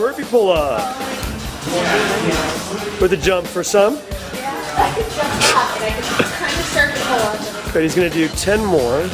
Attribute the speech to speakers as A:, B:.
A: burpee pull up. With a jump for some.
B: I.
A: But he's gonna do 10 more.